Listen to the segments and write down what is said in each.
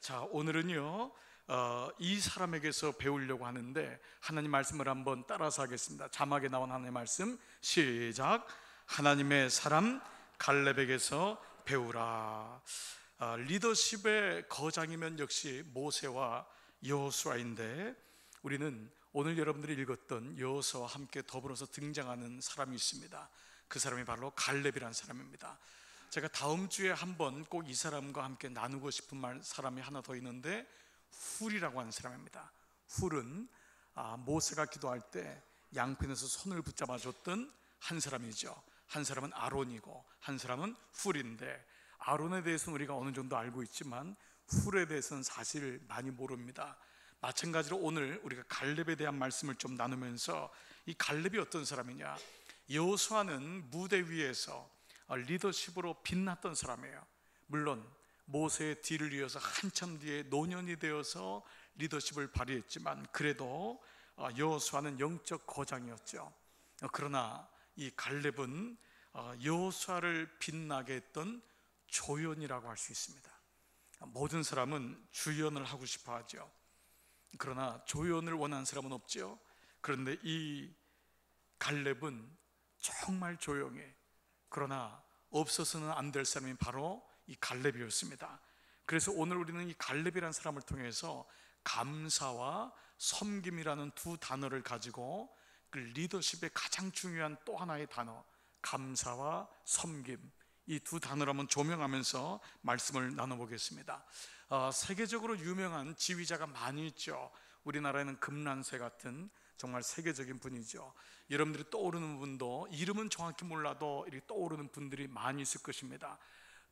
자, 오늘은요, 어, 이 사람에게서 배우려고 하는데 하나님 말씀을 한번 따라서 하겠습니다. 자막에 나온 하나님의 말씀 시작. 하나님의 사람 갈렙에게서 배우라. 아, 리더십의 거장이면 역시 모세와 여호수아인데 우리는 오늘 여러분들이 읽었던 여호수아와 함께 더불어서 등장하는 사람이 있습니다. 그 사람이 바로 갈렙이라는 사람입니다. 제가 다음 주에 한번 꼭 이 사람과 함께 나누고 싶은 말 사람이 하나 더 있는데 훌이라고 하는 사람입니다. 훌은 아, 모세가 기도할 때 양편에서 손을 붙잡아 줬던 한 사람이죠. 한 사람은 아론이고 한 사람은 훌인데 아론에 대해서는 우리가 어느 정도 알고 있지만 훌에 대해서는 사실 많이 모릅니다. 마찬가지로 오늘 우리가 갈렙에 대한 말씀을 좀 나누면서 이 갈렙이 어떤 사람이냐? 여호수아는 무대 위에서 리더십으로 빛났던 사람이에요. 물론 모세의 뒤를 이어서 한참 뒤에 노년이 되어서 리더십을 발휘했지만 그래도 어, 여호수아는 영적 거장이었죠. 어, 그러나 이 갈렙은 어, 여호수아를 빛나게 했던 조연이라고 할 수 있습니다. 모든 사람은 주연을 하고 싶어 하죠. 그러나 조연을 원하는 사람은 없죠. 그런데 이 갈렙은 정말 조용해. 그러나 없어서는 안 될 사람이 바로 이 갈렙이었습니다. 그래서 오늘 우리는 이 갈렙이라는 사람을 통해서 감사와 섬김이라는 두 단어를 가지고 그 리더십의 가장 중요한 또 하나의 단어 감사와 섬김 이 두 단어를 한번 조명하면서 말씀을 나눠보겠습니다. 어, 세계적으로 유명한 지휘자가 많이 있죠. 우리나라에는 금란세 같은 정말 세계적인 분이죠. 여러분들이 떠오르는 분도 이름은 정확히 몰라도 이렇게 떠오르는 분들이 많이 있을 것입니다.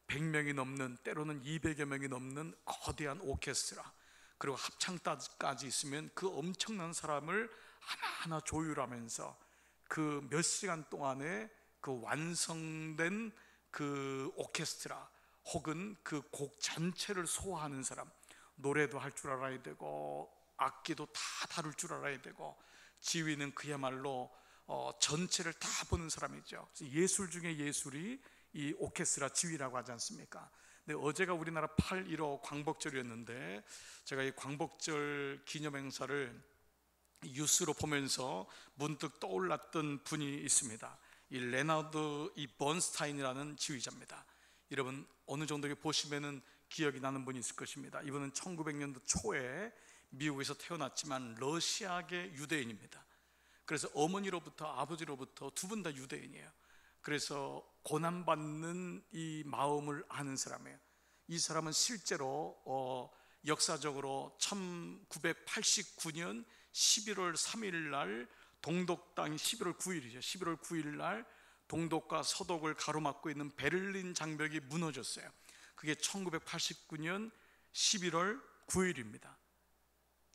100명이 넘는 때로는 200여 명이 넘는 거대한 오케스트라 그리고 합창단까지 있으면 그 엄청난 사람을 하나하나 조율하면서 그 몇 시간 동안에 그 완성된 그 오케스트라 혹은 그 곡 전체를 소화하는 사람 노래도 할 줄 알아야 되고 악기도 다 다룰 줄 알아야 되고 지휘는 그야말로 어, 전체를 다 보는 사람이죠. 예술 중에 예술이 이 오케스트라 지휘라고 하지 않습니까? 근데 어제가 우리나라 8.15 광복절이었는데 제가 이 광복절 기념 행사를 뉴스로 보면서 문득 떠올랐던 분이 있습니다. 이 레나드 이 번스타인이라는 지휘자입니다. 여러분 어느 정도 보시면은 기억이 나는 분이 있을 것입니다. 이분은 1900년도 초에 미국에서 태어났지만 러시아계 유대인입니다. 그래서 어머니로부터 아버지로부터 두 분 다 유대인이에요. 그래서 고난받는 이 마음을 아는 사람이에요. 이 사람은 실제로 어, 역사적으로 1989년 11월 3일 날 동독 땅이 11월 9일이죠. 11월 9일 날 동독과 서독을 가로막고 있는 베를린 장벽이 무너졌어요. 그게 1989년 11월 9일입니다.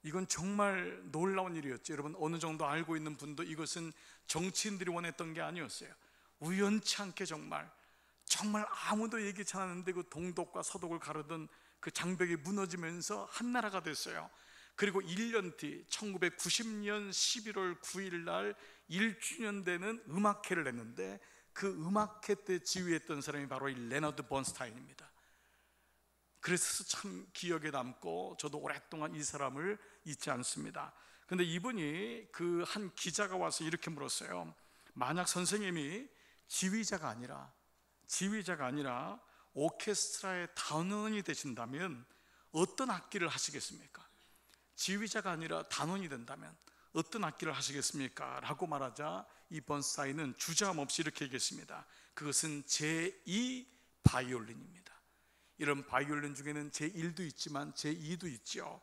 이건 정말 놀라운 일이었죠. 여러분 어느 정도 알고 있는 분도 이것은 정치인들이 원했던 게 아니었어요. 우연치 않게 정말 정말 아무도 예기치 않았는데 그 동독과 서독을 가르던 그 장벽이 무너지면서 한 나라가 됐어요. 그리고 1년 뒤 1990년 11월 9일 날 1주년 되는 음악회를 했는데 그 음악회 때 지휘했던 사람이 바로 이 레너드 번스타인입니다. 그래서 참 기억에 남고 저도 오랫동안 이 사람을 잊지 않습니다. 근데 이분이 그 한 기자가 와서 이렇게 물었어요. 만약 선생님이 지휘자가 아니라 지휘자가 아니라 오케스트라의 단원이 되신다면 어떤 악기를 하시겠습니까? 지휘자가 아니라 단원이 된다면 어떤 악기를 하시겠습니까? 라고 말하자 이번 사인은 주저함 없이 이렇게 얘기했습니다. 그것은 제2 바이올린입니다. 이런 바이올린 중에는 제1도 있지만 제2도 있죠.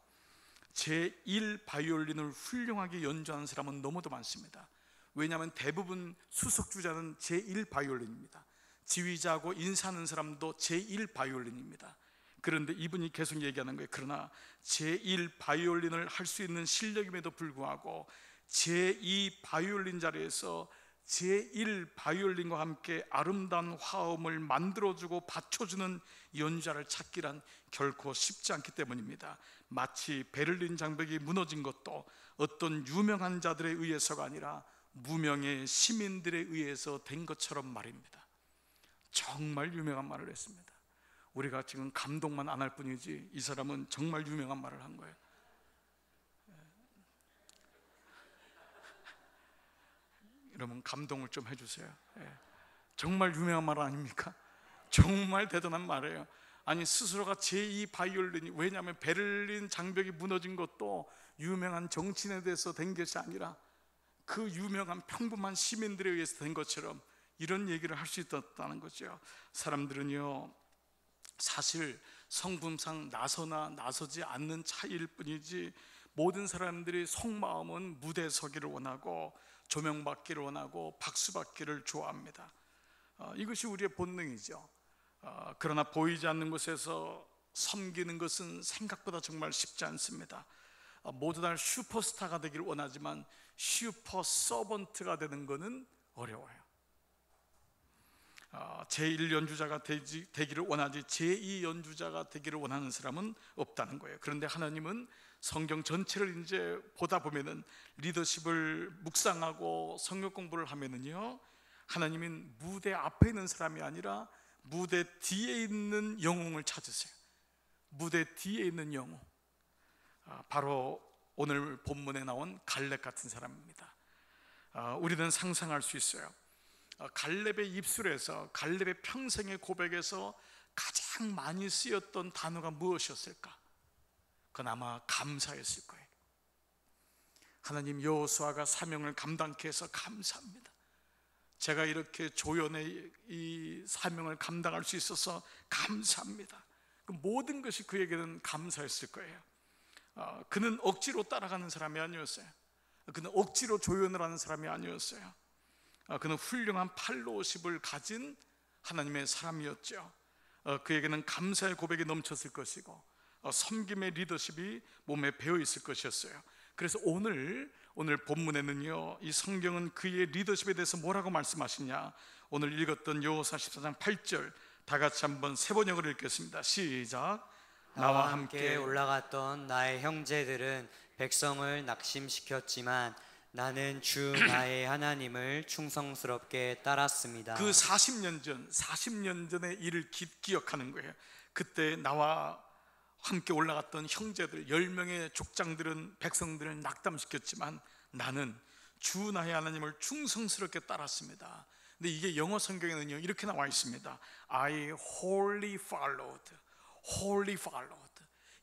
제1 바이올린을 훌륭하게 연주하는 사람은 너무도 많습니다. 왜냐하면 대부분 수석 주자는 제1 바이올린입니다. 지휘자고 인사하는 사람도 제1 바이올린입니다. 그런데 이분이 계속 얘기하는 거예요. 그러나 제1 바이올린을 할 수 있는 실력임에도 불구하고 제2 바이올린 자리에서 제1 바이올린과 함께 아름다운 화음을 만들어주고 받쳐주는 연주자를 찾기란 결코 쉽지 않기 때문입니다. 마치 베를린 장벽이 무너진 것도 어떤 유명한 자들에 의해서가 아니라 무명의 시민들에 의해서 된 것처럼 말입니다. 정말 유명한 말을 했습니다. 우리가 지금 감동만 안 할 뿐이지 이 사람은 정말 유명한 말을 한 거예요. 여러분 감동을 좀 해주세요. 예. 정말 유명한 말 아닙니까? 정말 대단한 말이에요. 아니 스스로가 제2 바이올린이 왜냐하면 베를린 장벽이 무너진 것도 유명한 정치인에 대해서 된 것이 아니라 그 유명한 평범한 시민들에 의해서 된 것처럼 이런 얘기를 할 수 있었다는 거죠. 사람들은요 사실 성품상 나서나 나서지 않는 차이일 뿐이지 모든 사람들이 속마음은 무대 서기를 원하고 조명받기를 원하고 박수받기를 좋아합니다. 어, 이것이 우리의 본능이죠. 어, 그러나 보이지 않는 곳에서 섬기는 것은 생각보다 정말 쉽지 않습니다. 어, 모두 다 슈퍼스타가 되기를 원하지만 슈퍼 서번트가 되는 것은 어려워요. 어, 제1 연주자가 되지, 되기를 원하지 제2 연주자가 되기를 원하는 사람은 없다는 거예요. 그런데 하나님은 성경 전체를 이제 보다 보면은 리더십을 묵상하고 성경 공부를 하면은요. 하나님은 무대 앞에 있는 사람이 아니라 무대 뒤에 있는 영웅을 찾으세요. 무대 뒤에 있는 영웅. 아, 바로 오늘 본문에 나온 갈렙 같은 사람입니다. 아, 우리는 상상할 수 있어요. 아, 갈렙의 입술에서 갈렙의 평생의 고백에서 가장 많이 쓰였던 단어가 무엇이었을까? 그건 아마 감사였을 거예요. 하나님 여호수아가 사명을 감당케 해서 감사합니다. 제가 이렇게 조연의 이 사명을 감당할 수 있어서 감사합니다. 그 모든 것이 그에게는 감사했을 거예요. 어, 그는 억지로 따라가는 사람이 아니었어요. 그는 억지로 조연을 하는 사람이 아니었어요. 어, 그는 훌륭한 팔로우십을 가진 하나님의 사람이었죠. 어, 그에게는 감사의 고백이 넘쳤을 것이고 어, 섬김의 리더십이 몸에 배어 있을 것이었어요. 그래서 오늘 오늘 본문에는요 이 성경은 그의 리더십에 대해서 뭐라고 말씀하시냐? 오늘 읽었던 여호사 14장 8절 다 같이 한번 세 번역을 읽겠습니다. 시작. 나와 함께 올라갔던 나의 형제들은 백성을 낙심시켰지만 나는 주 나의 하나님을 충성스럽게 따랐습니다. 그 40년 전 40년 전의 일을 기, 기억하는 거예요. 그때 나와 함께 올라갔던 형제들 10명의 족장들은 백성들을 낙담시켰지만 나는 주 나의 하나님을 충성스럽게 따랐습니다. 근데 이게 영어 성경에는요 이렇게 나와 있습니다. I wholly followed wholly followed.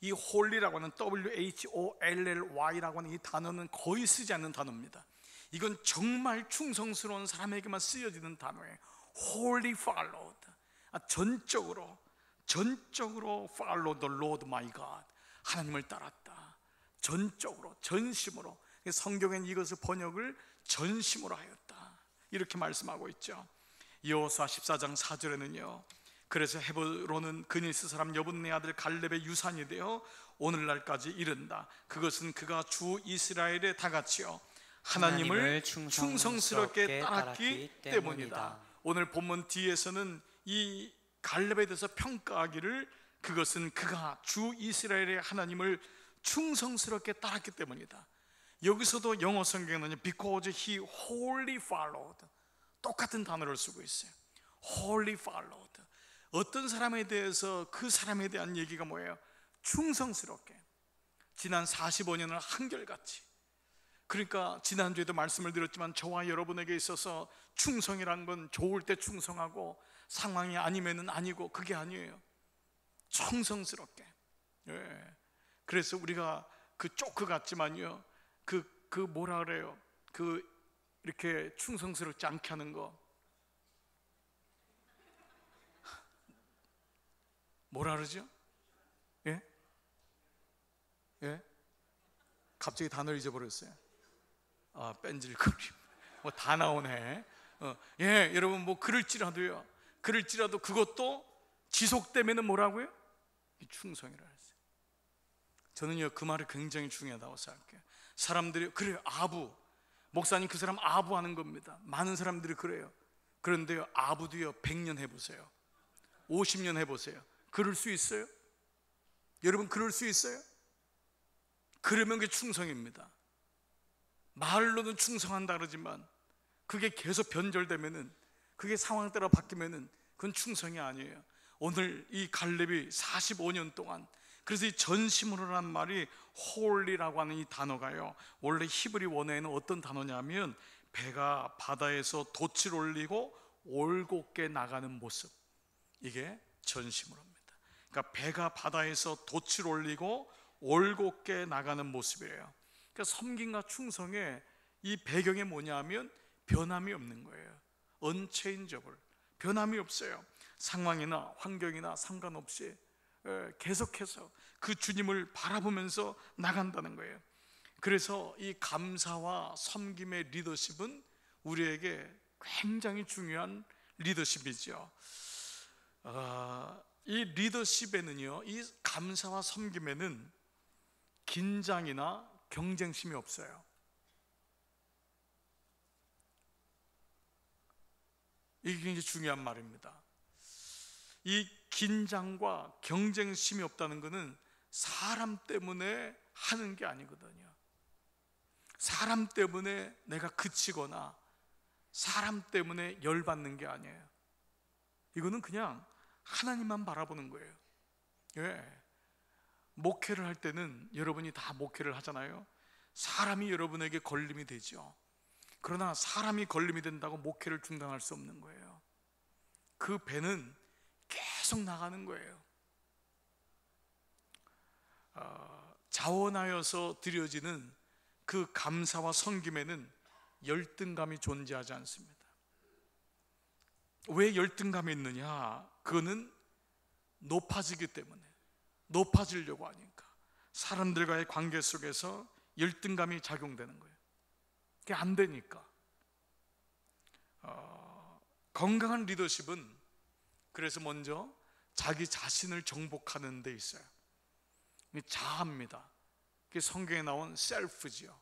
이 wholly라고 하는 W-H-O-L-L-Y라고 하는 이 단어는 거의 쓰지 않는 단어입니다. 이건 정말 충성스러운 사람에게만 쓰여지는 단어예요. Wholly followed. 아, 전적으로 전적으로 follow the Lord my God. 하나님을 따랐다. 전적으로 전심으로. 성경엔 이것을 번역을 전심으로 하였다. 이렇게 말씀하고 있죠. 여호수아 14장 4절에는요 그래서 헤브론은 그니스 사람 여분네 아들 갈렙의 유산이 되어 오늘날까지 이른다. 그것은 그가 주 이스라엘에 다 같이요 하나님을 하나님을 충성스럽게 따랐기 때문이다. 때문이다. 오늘 본문 뒤에서는 이 갈렙에 대해서 평가하기를 그것은 그가 주 이스라엘의 하나님을 충성스럽게 따랐기 때문이다. 여기서도 영어 성경에는 because he wholly followed 똑같은 단어를 쓰고 있어요. wholly followed 어떤 사람에 대해서 그 사람에 대한 얘기가 뭐예요? 충성스럽게 지난 45년을 한결같이 그러니까 지난주에도 말씀을 드렸지만 저와 여러분에게 있어서 충성이란 건 좋을 때 충성하고 상황이 아니면은 아니고 그게 아니에요. 충성스럽게. 예. 그래서 우리가 그 쪼크 같지만요. 그, 그 뭐라 그래요? 그 이렇게 충성스럽지 않게 하는 거. 뭐라 그러죠? 예? 예? 갑자기 단어를 잊어버렸어요. 아, 뺀질거림. 뭐 다 나오네. 어, 예, 여러분 뭐 그럴지라도요. 그럴지라도 그것도 지속되면은 뭐라고요? 이 충성이라 했어요. 저는요 그 말이 굉장히 중요하다고 생각해요. 사람들이 그래요 아부 목사님 그 사람 아부 하는 겁니다. 많은 사람들이 그래요. 그런데요 아부도요 100년 해보세요. 50년 해보세요. 그럴 수 있어요? 여러분 그럴 수 있어요? 그러면 그게 충성입니다. 말로는 충성한다 그러지만 그게 계속 변절되면은 그게 상황 따라 바뀌면은 그건 충성이 아니에요. 오늘 이 갈렙이 45년 동안 그래서 이 전심으로라는 말이 홀리라고 하는 이 단어가요. 원래 히브리 원어에는 어떤 단어냐면 배가 바다에서 돛을 올리고 올곧게 나가는 모습. 이게 전심으로입니다. 그러니까 배가 바다에서 돛을 올리고 올곧게 나가는 모습이에요. 그러니까 섬김과 충성의 이 배경이 뭐냐면 변함이 없는 거예요. 언체인저블. 변함이 없어요. 상황이나 환경이나 상관없이 예, 계속해서 그 주님을 바라보면서 나간다는 거예요. 그래서 이 감사와 섬김의 리더십은 우리에게 굉장히 중요한 리더십이죠. 어, 이 리더십에는요, 이 감사와 섬김에는 긴장이나 경쟁심이 없어요. 이게 굉장히 중요한 말입니다. 이 긴장과 경쟁심이 없다는 것은 사람 때문에 하는 게 아니거든요. 사람 때문에 내가 그치거나 사람 때문에 열받는 게 아니에요. 이거는 그냥 하나님만 바라보는 거예요. 예. 목회를 할 때는 여러분이 다 목회를 하잖아요. 사람이 여러분에게 걸림이 되죠. 그러나 사람이 걸림이 된다고 목회를 중단할 수 없는 거예요. 그 배는 계속 나가는 거예요. 어, 자원하여서 드려지는 그 감사와 섬김에는 열등감이 존재하지 않습니다. 왜 열등감이 있느냐? 그거는 높아지기 때문에 높아지려고 하니까 사람들과의 관계 속에서 열등감이 작용되는 거예요. 그게 안 되니까 어, 건강한 리더십은 그래서 먼저 자기 자신을 정복하는 데 있어요. 자아입니다. 그게 성경에 나온 셀프지요.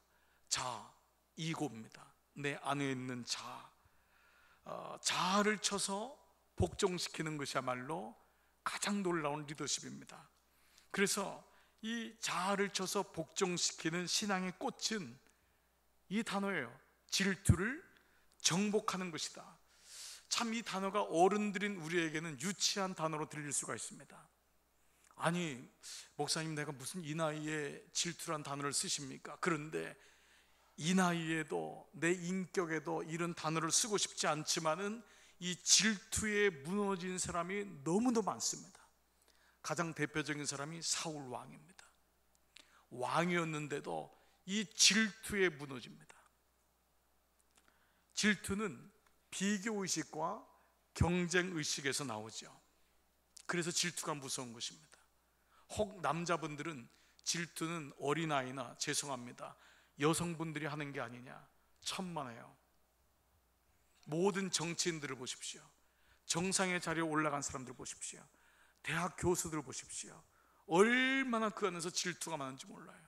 자, 이고입니다. 내 안에 있는 자. 어, 자아를 쳐서 복종시키는 것이야말로 가장 놀라운 리더십입니다. 그래서 이 자아를 쳐서 복종시키는 신앙의 꽃은 이 단어예요. 질투를 정복하는 것이다. 참 이 단어가 어른들인 우리에게는 유치한 단어로 들릴 수가 있습니다. 아니, 목사님 내가 무슨 이 나이에 질투란 단어를 쓰십니까? 그런데 이 나이에도 내 인격에도 이런 단어를 쓰고 싶지 않지만은 이 질투에 무너진 사람이 너무도 많습니다. 가장 대표적인 사람이 사울 왕입니다. 왕이었는데도 이 질투에 무너집니다. 질투는 비교 의식과 경쟁 의식에서 나오죠. 그래서 질투가 무서운 것입니다. 혹 남자분들은 질투는 어린아이나 죄송합니다. 여성분들이 하는 게 아니냐. 천만에요. 모든 정치인들을 보십시오. 정상의 자리에 올라간 사람들 보십시오. 대학 교수들 보십시오. 얼마나 그 안에서 질투가 많은지 몰라요.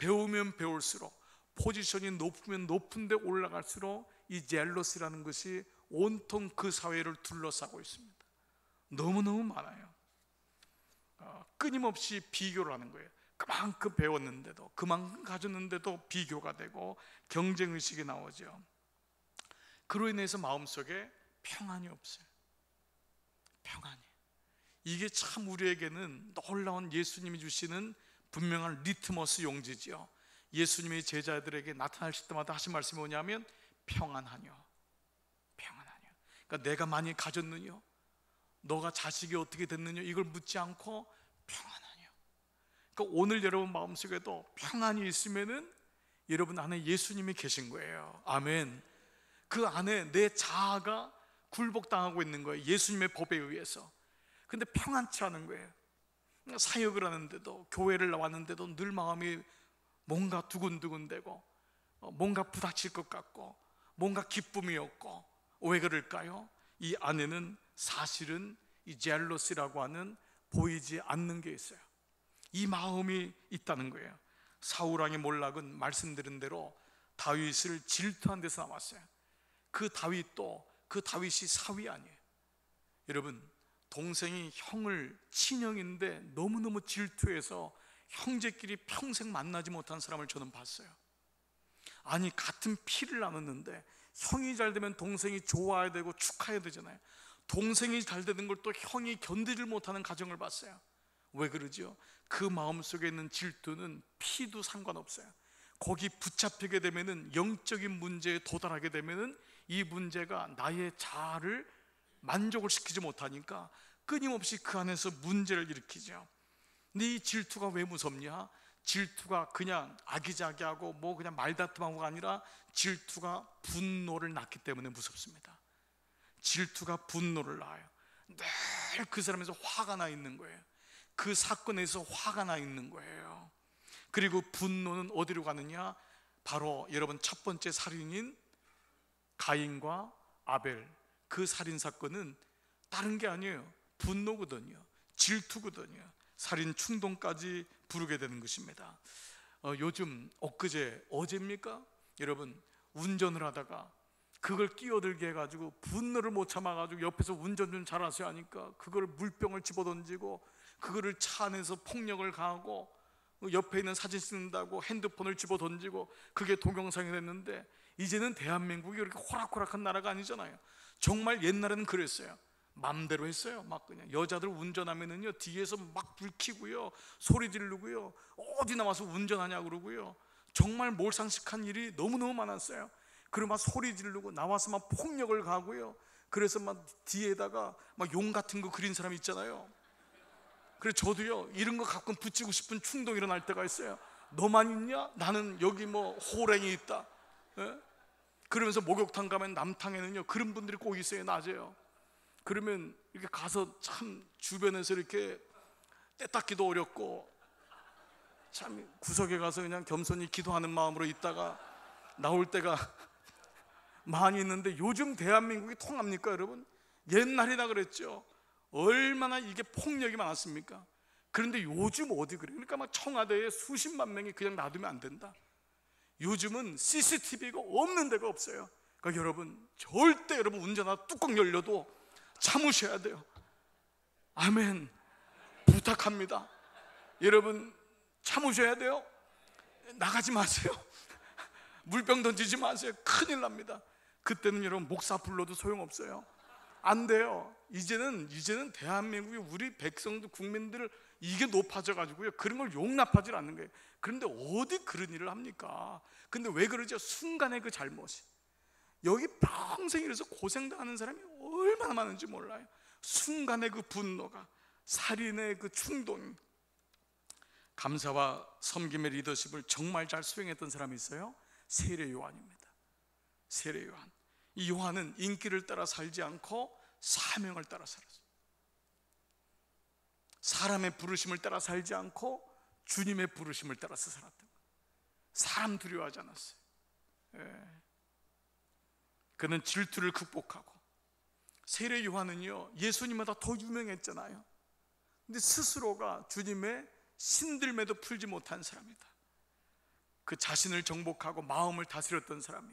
배우면 배울수록 포지션이 높으면 높은 데 올라갈수록 이 젤러스라는 것이 온통 그 사회를 둘러싸고 있습니다. 너무너무 많아요. 어, 끊임없이 비교를 하는 거예요. 그만큼 배웠는데도, 그만큼 가졌는데도 비교가 되고 경쟁의식이 나오죠. 그로 인해서 마음속에 평안이 없어요. 평안이. 이게 참 우리에게는 놀라운 예수님이 주시는 분명한 리트머스 용지지요. 예수님이 제자들에게 나타나실 때마다 하신 말씀이 뭐냐면 평안하뇨. 평안하뇨. 그러니까 내가 많이 가졌느뇨? 너가 자식이 어떻게 됐느냐 이걸 묻지 않고 평안하뇨. 그러니까 오늘 여러분 마음속에도 평안이 있으면은 여러분 안에 예수님이 계신 거예요. 아멘. 그 안에 내 자아가 굴복당하고 있는 거예요. 예수님의 법에 의해서. 근데 평안치 않은 거예요. 사역을 하는데도 교회를 나왔는데도 늘 마음이 뭔가 두근두근되고 어, 뭔가 부닥칠 것 같고 뭔가 기쁨이 없고 왜 그럴까요? 이 안에는 사실은 이 젤로스라고 하는 보이지 않는 게 있어요. 이 마음이 있다는 거예요. 사울 왕의 몰락은 말씀드린 대로 다윗을 질투한 데서 나왔어요. 그 다윗도 그 다윗이 사위 아니에요. 여러분 동생이 형을 친형인데 너무너무 질투해서 형제끼리 평생 만나지 못한 사람을 저는 봤어요. 아니 같은 피를 나눴는데 형이 잘 되면 동생이 좋아야 되고 축하해야 되잖아요. 동생이 잘 되는 걸 또 형이 견디질 못하는 가정을 봤어요. 왜 그러죠? 그 마음 속에 있는 질투는 피도 상관없어요. 거기 붙잡히게 되면은 영적인 문제에 도달하게 되면은 이 문제가 나의 자아를 만족을 시키지 못하니까 끊임없이 그 안에서 문제를 일으키죠. 이 질투가 왜 무섭냐? 질투가 그냥 아기자기하고 뭐 그냥 말다툼하고가 아니라 질투가 분노를 낳기 때문에 무섭습니다. 질투가 분노를 낳아요. 늘 그 사람에서 화가 나 있는 거예요. 그 사건에서 화가 나 있는 거예요. 그리고 분노는 어디로 가느냐? 바로 여러분 첫 번째 살인인 가인과 아벨 그 살인 사건은 다른 게 아니에요. 분노거든요. 질투거든요. 살인 충동까지 부르게 되는 것입니다. 어, 요즘 엊그제 어제입니까? 여러분 운전을 하다가 그걸 끼어들게 해가지고 분노를 못 참아가지고 옆에서 운전 좀 잘하세요 하니까 그걸 물병을 집어던지고 그거를 차 안에서 폭력을 가하고 옆에 있는 사진 찍는다고 핸드폰을 집어던지고 그게 동영상이 됐는데 이제는 대한민국이 그렇게 호락호락한 나라가 아니잖아요 정말 옛날에는 그랬어요. 맘대로 했어요. 막 그냥 여자들 운전하면은요 뒤에서 막 불키고요 소리 지르고요 어디 나와서 운전하냐 그러고요. 정말 몰상식한 일이 너무 너무 많았어요. 그리고 막 소리 지르고 나와서 막 폭력을 가고요. 그래서 막 뒤에다가 막 용 같은 거 그린 사람 있잖아요. 그래서 저도요 이런 거 가끔 붙이고 싶은 충동이 일어날 때가 있어요. 너만 있냐? 나는 여기 뭐 호랭이 있다. 예? 그러면서 목욕탕 가면 남탕에는요 그런 분들이 꼭 있어요 낮에요 그러면 이렇게 가서 참 주변에서 이렇게 떼닦기도 어렵고 참 구석에 가서 그냥 겸손히 기도하는 마음으로 있다가 나올 때가 많이 있는데 요즘 대한민국이 통합니까 여러분? 옛날이나 그랬죠 얼마나 이게 폭력이 많았습니까? 그런데 요즘 어디 그래? 그러니까 막 청와대에 수십만 명이 그냥 놔두면 안 된다 요즘은 CCTV가 없는 데가 없어요. 그러니까 여러분 절대 여러분 운전하다 뚜껑 열려도 참으셔야 돼요. 아멘. 부탁합니다. 여러분 참으셔야 돼요. 나가지 마세요. 물병 던지지 마세요. 큰일 납니다. 그때는 여러분 목사 불러도 소용없어요. 안 돼요. 이제는 이제는 대한민국이 우리 백성들 국민들을 이게 높아져 가지고요. 그런 걸 용납하지 않는 거예요. 그런데 어디 그런 일을 합니까? 근데 왜 그러죠? 순간의 그 잘못이. 여기 평생 이래서 고생당하는 사람이 얼마나 많은지 몰라요. 순간의 그 분노가 살인의 그 충동이. 감사와 섬김의 리더십을 정말 잘 수행했던 사람이 있어요. 세례 요한입니다. 세례 요한. 이 요한은 인기를 따라 살지 않고 사명을 따라 살았어요 사람의 부르심을 따라 살지 않고 주님의 부르심을 따라서 살았던 거예요. 사람 두려워하지 않았어요. 예. 그는 질투를 극복하고 세례 요한은요 예수님보다 더 유명했잖아요. 근데 스스로가 주님의 신들매도 풀지 못한 사람이다. 그 자신을 정복하고 마음을 다스렸던 사람이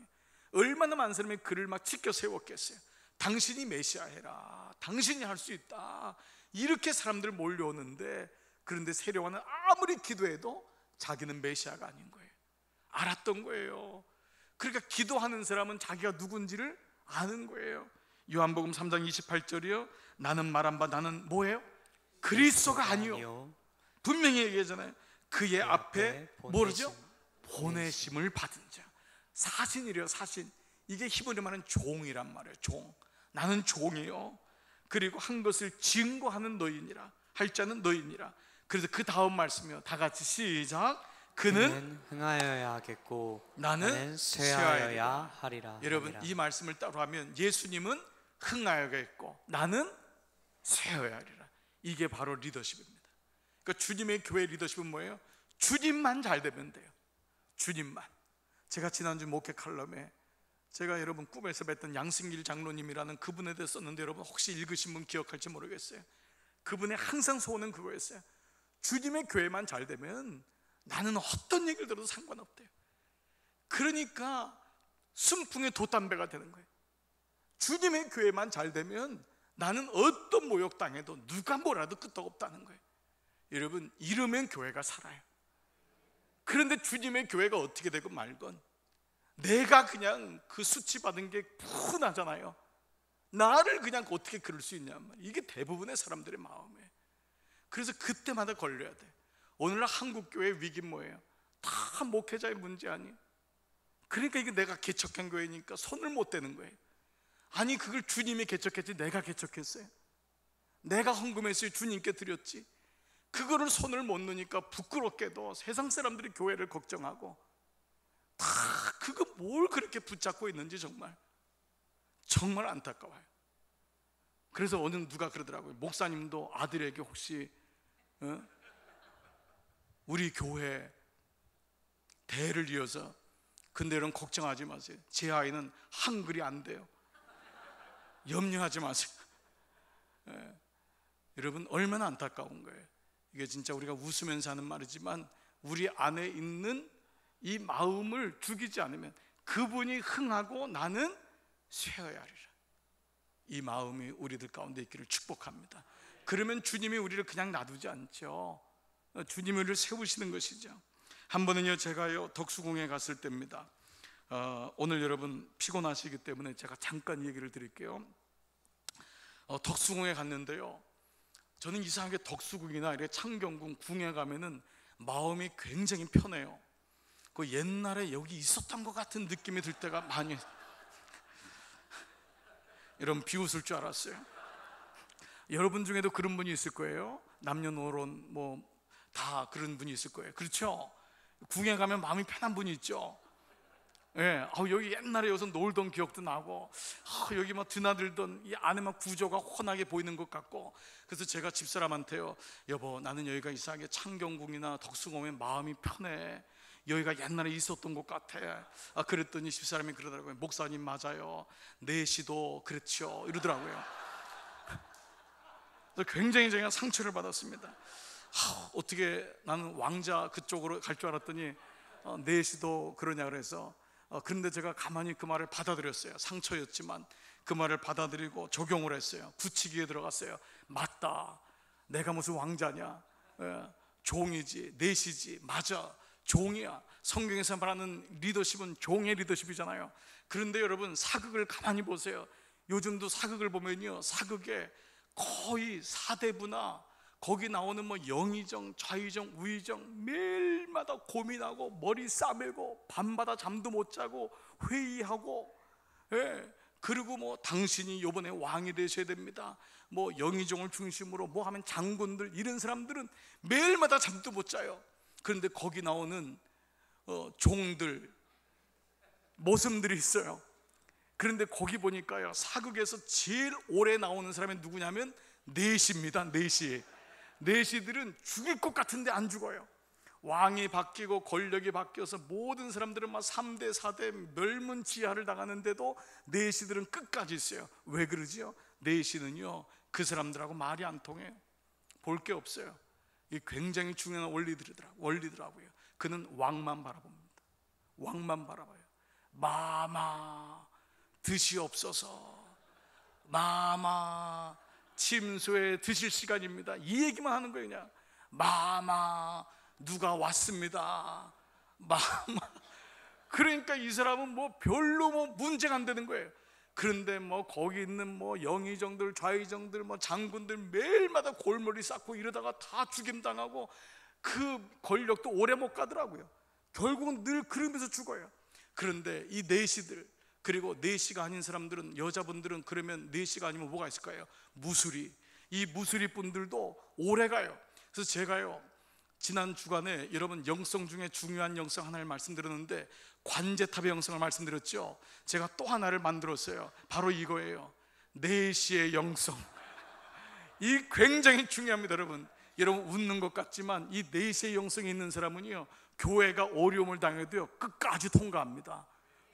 얼마나 많은 사람이 그를 막 지켜 세웠겠어요. 당신이 메시아 해라. 당신이 할 수 있다 이렇게 사람들 몰려오는데 그런데 세례와는 아무리 기도해도 자기는 메시아가 아닌 거예요. 알았던 거예요. 그러니까 기도하는 사람은 자기가 누군지를 아는 거예요. 요한복음 3장 28절이요. 나는 말한 바 나는 뭐예요? 그리스도가 아니요. 분명히 얘기하잖아요. 그의 앞에 뭐르죠? 보내심을 받은 자. 사신이래요 사신. 이게 히브리 말은 종이란 말이에요 종. 나는 종이요 그리고 한 것을 증거하는 너희니라 할 자는 너희니라. 그래서 그 다음 말씀이요. 다 같이 시작. 그는 흥하여야 하겠고 나는 쇠하여야 하리라 여러분 하니라. 이 말씀을 따로 하면 예수님은 흥하여야겠고 나는 쇠하여야 하리라. 이게 바로 리더십입니다. 그러니까 주님의 교회 리더십은 뭐예요? 주님만 잘 되면 돼요. 주님만. 제가 지난주 목회 칼럼에 제가 여러분 꿈에서 뵀던 양승길 장로님이라는 그분에 대해 썼는데 여러분 혹시 읽으신 분 기억할지 모르겠어요. 그분의 항상 소원은 그거였어요. 주님의 교회만 잘 되면 나는 어떤 얘기를 들어도 상관없대요. 그러니까 순풍의 돛담배가 되는 거예요. 주님의 교회만 잘 되면 나는 어떤 모욕당해도 누가 뭐라도 끄떡없다는 거예요. 여러분 이러면 교회가 살아요. 그런데 주님의 교회가 어떻게 되고 말건 내가 그냥 그 수치 받은 게 푸나잖아요 나를 그냥 어떻게 그럴 수 있냐 말 이게 대부분의 사람들의 마음이에요. 그래서 그때마다 걸려야 돼. 오늘날 한국 교회 위기 뭐예요? 다 목회자의 문제 아니에요. 그러니까 이게 내가 개척한 교회니까 손을 못 대는 거예요. 아니 그걸 주님이 개척했지 내가 개척했어요. 내가 헌금했어요. 주님께 드렸지. 그거를 손을 못 넣으니까 부끄럽게도 세상 사람들이 교회를 걱정하고 다 그거 뭘 그렇게 붙잡고 있는지 정말 정말 안타까워요. 그래서 어느 누가 그러더라고요. 목사님도 아들에게 혹시 어? 우리 교회 대를 이어서 근데 여러분 걱정하지 마세요. 제 아이는 한글이 안 돼요. 염려하지 마세요. 예. 여러분 얼마나 안타까운 거예요. 이게 진짜 우리가 웃으면서 하는 말이지만 우리 안에 있는 이 마음을 죽이지 않으면 그분이 흥하고 나는 쇠어야 하리라. 이 마음이 우리들 가운데 있기를 축복합니다. 그러면 주님이 우리를 그냥 놔두지 않죠. 주님이 우리를 세우시는 것이죠. 한 번은요 제가요 덕수궁에 갔을 때입니다. 어, 오늘 여러분 피곤하시기 때문에 제가 잠깐 얘기를 드릴게요. 어, 덕수궁에 갔는데요. 저는 이상하게 덕수궁이나 이렇게 창경궁 궁에 가면은 마음이 굉장히 편해요. 그 옛날에 여기 있었던 것 같은 느낌이 들 때가 많이. 여러분 비웃을 줄 알았어요. 여러분 중에도 그런 분이 있을 거예요. 남녀노론 뭐 다 그런 분이 있을 거예요. 그렇죠? 궁에 가면 마음이 편한 분이 있죠. 예, 아 여기 옛날에 여기서 놀던 기억도 나고, 아, 여기 막 드나들던 이 안에 막 구조가 훤하게 보이는 것 같고, 그래서 제가 집사람한테요, 여보, 나는 여기가 이상하게 창경궁이나 덕수궁에 마음이 편해. 여기가 옛날에 있었던 것 같아. 아, 그랬더니 집사람이 그러더라고요. 목사님 맞아요. 내시도 그렇죠. 이러더라고요. 굉장히 제가 상처를 받았습니다. 하, 어떻게 나는 왕자 그쪽으로 갈 줄 알았더니 어, 내시도 그러냐 그래서 어, 그런데 제가 가만히 그 말을 받아들였어요. 상처였지만 그 말을 받아들이고 적용을 했어요. 굳히기에 들어갔어요. 맞다. 내가 무슨 왕자냐? 예, 종이지, 내시지. 맞아. 종이야. 성경에서 말하는 리더십은 종의 리더십이잖아요. 그런데 여러분 사극을 가만히 보세요. 요즘도 사극을 보면요. 사극에 거의 사대부나 거기 나오는 뭐 영의정, 좌의정, 우의정 매일마다 고민하고 머리 싸매고 밤마다 잠도 못 자고 회의하고 예. 그리고 뭐 당신이 요번에 왕이 되셔야 됩니다. 뭐 영의정을 중심으로 뭐 하면 장군들 이런 사람들은 매일마다 잠도 못 자요. 그런데 거기 나오는 어, 종들 모습들이 있어요. 그런데 거기 보니까요 사극에서 제일 오래 나오는 사람이 누구냐면 내시입니다. 내시. 내시들은 죽을 것 같은데 안 죽어요. 왕이 바뀌고 권력이 바뀌어서 모든 사람들은 막 3대 4대 멸문 지하를 당하는데도 내시들은 끝까지 있어요. 왜 그러지요? 내시는요 그 사람들하고 말이 안 통해요. 볼 게 없어요. 이 굉장히 중요한 원리들이더라 원리더라고요. 그는 왕만 바라봅니다. 왕만 바라봐요. 마마 드시옵소서. 마마 침소에 드실 시간입니다. 이 얘기만 하는 거예요, 그냥. 마마 누가 왔습니다. 마마 그러니까 이 사람은 뭐 별로 뭐 문제가 안 되는 거예요. 그런데 뭐 거기 있는 뭐 영의정들, 좌의정들, 뭐 장군들 매일마다 골머리 쌓고 이러다가 다 죽임 당하고 그 권력도 오래 못 가더라고요. 결국은 늘 그러면서 죽어요. 그런데 이 내시들 그리고 내시가 아닌 사람들은 여자분들은 그러면 내시가 아니면 뭐가 있을까요? 무술이 이 무술이 분들도 오래 가요. 그래서 제가요 지난 주간에 여러분 영성 중에 중요한 영성 하나를 말씀드렸는데 관제탑의 영성을 말씀드렸죠. 제가 또 하나를 만들었어요. 바로 이거예요. 내시의 영성. 이 굉장히 중요합니다, 여러분. 여러분 웃는 것 같지만 이 내시의 영성이 있는 사람은요 교회가 어려움을 당해도요 끝까지 통과합니다.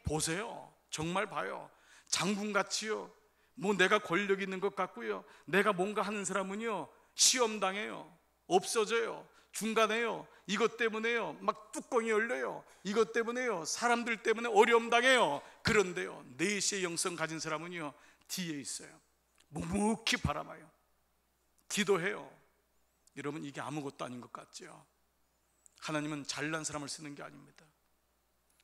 보세요. 정말 봐요. 장군같이요. 뭐 내가 권력 있는 것 같고요. 내가 뭔가 하는 사람은요 시험 당해요. 없어져요. 중간에요. 이것 때문에요. 막 뚜껑이 열려요. 이것 때문에요. 사람들 때문에 어려움 당해요. 그런데요. 내시의 영성 가진 사람은요. 뒤에 있어요. 묵묵히 바라봐요. 기도해요. 여러분 이게 아무것도 아닌 것 같죠? 하나님은 잘난 사람을 쓰는 게 아닙니다.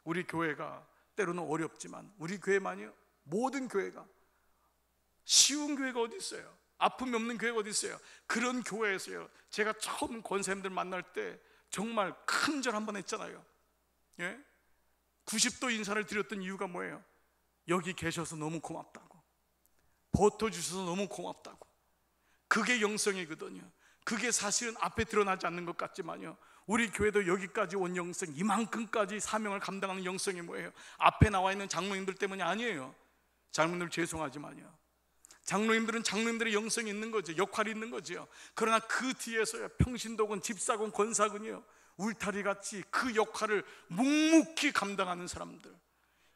우리 교회가 때로는 어렵지만 우리 교회만이요 모든 교회가 쉬운 교회가 어디 있어요? 아픔이 없는 교회가 어디 있어요? 그런 교회에서요. 제가 처음 권사님들 만날 때 정말 큰 절 한 번 했잖아요. 예? 90도 인사를 드렸던 이유가 뭐예요? 여기 계셔서 너무 고맙다고. 버텨주셔서 너무 고맙다고. 그게 영성이거든요. 그게 사실은 앞에 드러나지 않는 것 같지만요. 우리 교회도 여기까지 온 영성, 이만큼까지 사명을 감당하는 영성이 뭐예요? 앞에 나와 있는 장로님들 때문이 아니에요. 장로님들 죄송하지만요. 장로님들은 장로님들의 영성이 있는 거죠. 역할이 있는 거죠. 그러나 그 뒤에서요. 평신도군, 집사군, 권사군이요. 울타리 같이 그 역할을 묵묵히 감당하는 사람들.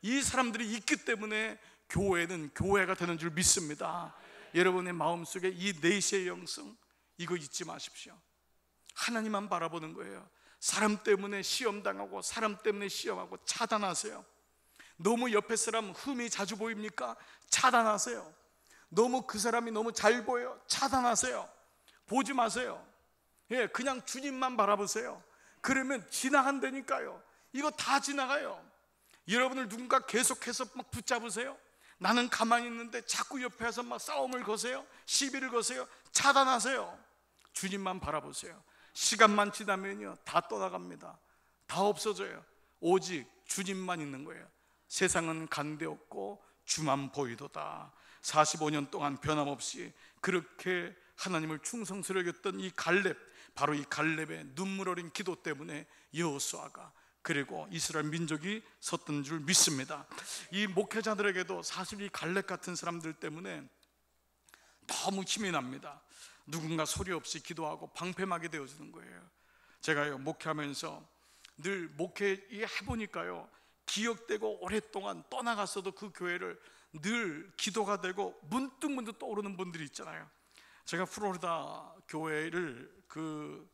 이 사람들이 있기 때문에 교회는 교회가 되는 줄 믿습니다. 여러분의 마음속에 이 내시의 영성 이거 잊지 마십시오. 하나님만 바라보는 거예요. 사람 때문에 시험 당하고 사람 때문에 시험하고 차단하세요. 너무 옆에 사람 흠이 자주 보입니까? 차단하세요. 너무 그 사람이 너무 잘 보여. 차단하세요. 보지 마세요. 예, 그냥 주님만 바라보세요. 그러면 지나간다니까요. 이거 다 지나가요. 여러분을 누군가 계속해서 막 붙잡으세요. 나는 가만히 있는데 자꾸 옆에 와서 막 싸움을 거세요. 시비를 거세요. 차단하세요. 주님만 바라보세요. 시간만 지나면요. 다 떠나갑니다. 다 없어져요. 오직 주님만 있는 거예요. 세상은 간대 없고 주만 보이도다. 45년 동안 변함없이 그렇게 하나님을 충성스럽게 했던 이 갈렙 바로 이 갈렙의 눈물 어린 기도 때문에 여호수아가 그리고 이스라엘 민족이 섰던 줄 믿습니다. 이 목회자들에게도 사실 이 갈렙 같은 사람들 때문에 너무 힘이 납니다. 누군가 소리 없이 기도하고 방패막이 되어주는 거예요. 제가요 목회하면서 늘 목회 해보니까요 기억되고 오랫동안 떠나갔어도 그 교회를 늘 기도가 되고 문득 문득 떠오르는 분들이 있잖아요. 제가 플로리다 교회를 그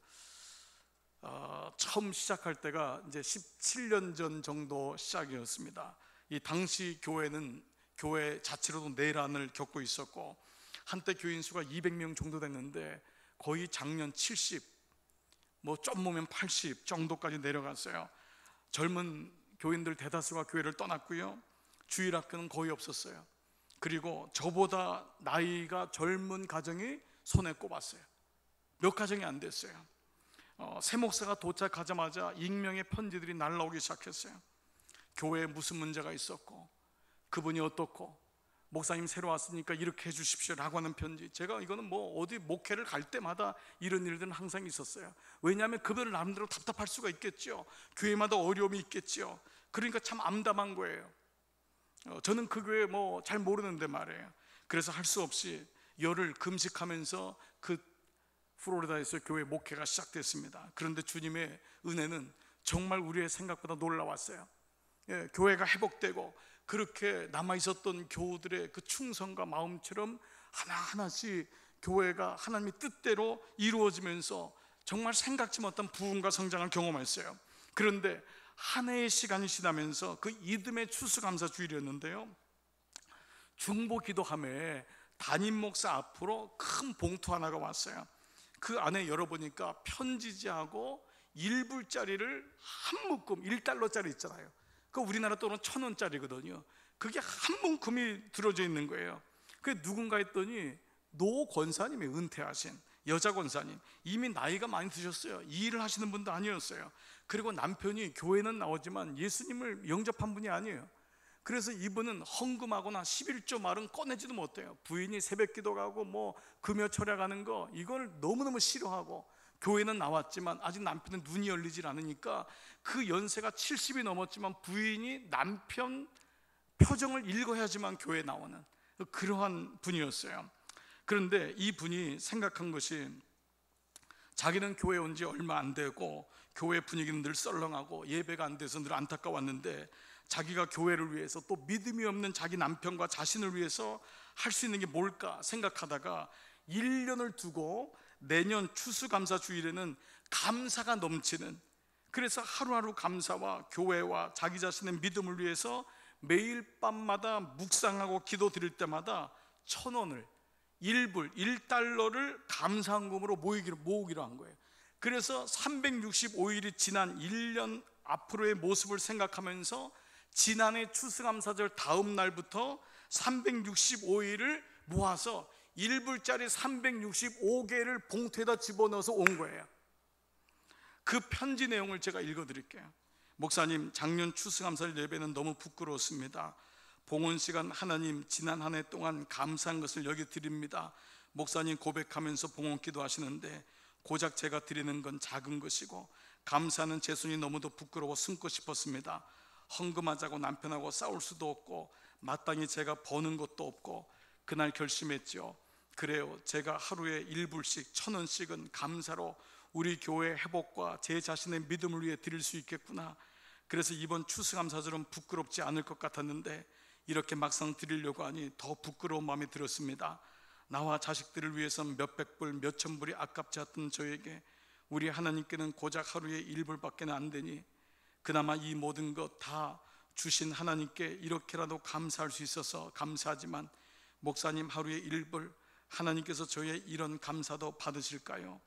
어, 처음 시작할 때가 이제 17년 전 정도 시작이었습니다. 이 당시 교회는 교회 자체로도 내란을 겪고 있었고 한때 교인 수가 200명 정도 됐는데 거의 작년 70, 뭐 좀 보면 80 정도까지 내려갔어요. 젊은 교인들 대다수가 교회를 떠났고요. 주일 학교는 거의 없었어요. 그리고 저보다 나이가 젊은 가정이 손에 꼽았어요. 몇 가정이 안 됐어요. 어, 새 목사가 도착하자마자 익명의 편지들이 날라오기 시작했어요. 교회에 무슨 문제가 있었고 그분이 어떻고 목사님 새로 왔으니까 이렇게 해주십시오라고 하는 편지. 제가 이거는 뭐 어디 목회를 갈 때마다 이런 일들은 항상 있었어요. 왜냐하면 그분을 나름대로 답답할 수가 있겠죠. 교회마다 어려움이 있겠죠. 그러니까 참 암담한 거예요. 어, 저는 그 교회 뭐 잘 모르는데 말이에요. 그래서 할 수 없이 열을 금식하면서 그 플로리다에서 교회 목회가 시작됐습니다. 그런데 주님의 은혜는 정말 우리의 생각보다 놀라웠어요. 예, 교회가 회복되고 그렇게 남아 있었던 교우들의 그 충성과 마음처럼 하나 하나씩 교회가 하나님의 뜻대로 이루어지면서 정말 생각지 못한 부흥과 성장을 경험했어요. 그런데 한 해의 시간이 지나면서 그 이듬해 추수감사 주일이었는데요. 중보 기도함에 담임 목사 앞으로 큰 봉투 하나가 왔어요. 그 안에 열어보니까 편지지하고 1불짜리를 한 묶음 1달러짜리 있잖아요. 그 우리나라 돈은 천 원짜리거든요. 그게 한 묶음이 들어져 있는 거예요. 그 누군가 했더니 노 권사님이 은퇴하신 여자 권사님 이미 나이가 많이 드셨어요. 이 일을 하시는 분도 아니었어요. 그리고 남편이 교회는 나오지만 예수님을 영접한 분이 아니에요. 그래서 이분은 헌금하거나 11조 말은 꺼내지도 못해요. 부인이 새벽 기도 가고 뭐 금요 철야 가는 거 이걸 너무너무 싫어하고 교회는 나왔지만 아직 남편은 눈이 열리질 않으니까 그 연세가 70이 넘었지만 부인이 남편 표정을 읽어야지만 교회에 나오는 그러한 분이었어요. 그런데 이 분이 생각한 것이 자기는 교회 온 지 얼마 안 되고 교회 분위기는 늘 썰렁하고 예배가 안 돼서 늘 안타까웠는데 자기가 교회를 위해서 또 믿음이 없는 자기 남편과 자신을 위해서 할 수 있는 게 뭘까 생각하다가 1년을 두고 내년 추수감사 주일에는 감사가 넘치는 그래서 하루하루 감사와 교회와 자기 자신의 믿음을 위해서 매일 밤마다 묵상하고 기도 드릴 때마다 천 원을 1불, 1달러를 감사한금으로 모이기로, 모으기로 한 거예요. 그래서 365일이 지난 1년 앞으로의 모습을 생각하면서 지난해 추수감사절 다음 날부터 365일을 모아서 1불짜리 365개를 봉투에다 집어넣어서 온 거예요. 그 편지 내용을 제가 읽어 드릴게요. 목사님, 작년 추수감사절 예배는 너무 부끄러웠습니다. 봉헌 시간 하나님 지난 한 해 동안 감사한 것을 여기 드립니다. 목사님 고백하면서 봉헌 기도하시는데 고작 제가 드리는 건 작은 것이고 감사하는 제 손이 너무도 부끄러워 숨고 싶었습니다. 헌금하자고 남편하고 싸울 수도 없고 마땅히 제가 버는 것도 없고 그날 결심했죠. 그래요. 제가 하루에 1불씩 천 원씩은 감사로 우리 교회 회복과 제 자신의 믿음을 위해 드릴 수 있겠구나. 그래서 이번 추수감사절은 부끄럽지 않을 것 같았는데 이렇게 막상 드리려고 하니 더 부끄러운 마음이 들었습니다. 나와 자식들을 위해서 몇백 불, 몇천 불이 아깝지 않던 저에게 우리 하나님께는 고작 하루에 1불밖에 안 되니 그나마 이 모든 것 다 주신 하나님께 이렇게라도 감사할 수 있어서 감사하지만 목사님 하루에 1불 하나님께서 저의 이런 감사도 받으실까요?